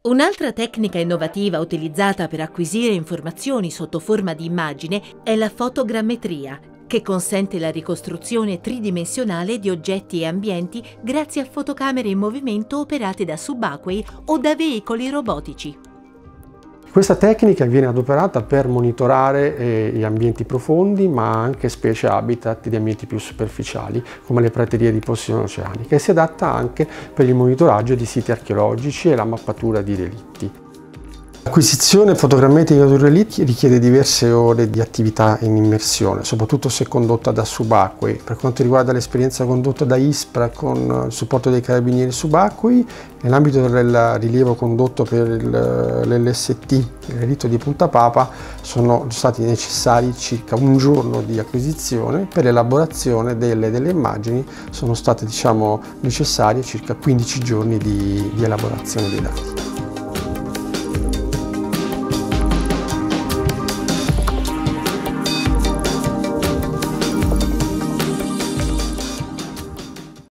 Un'altra tecnica innovativa utilizzata per acquisire informazioni sotto forma di immagine è la fotogrammetria, che consente la ricostruzione tridimensionale di oggetti e ambienti grazie a fotocamere in movimento operate da subacquei o da veicoli robotici. Questa tecnica viene adoperata per monitorare eh, gli ambienti profondi ma anche specie habitat di ambienti più superficiali come le praterie di posizione oceanica e si adatta anche per il monitoraggio di siti archeologici e la mappatura di relitti. L'acquisizione fotogrammetrica di un richiede diverse ore di attività in immersione, soprattutto se condotta da subacquei. Per quanto riguarda l'esperienza condotta da ISPRA con il supporto dei carabinieri subacquei, nell'ambito del rilievo condotto per l'LST, il relitto di Punta Papa, sono stati necessari circa un giorno di acquisizione, per l'elaborazione delle, delle, immagini sono state diciamo, necessarie circa 15 giorni di, di elaborazione dei dati.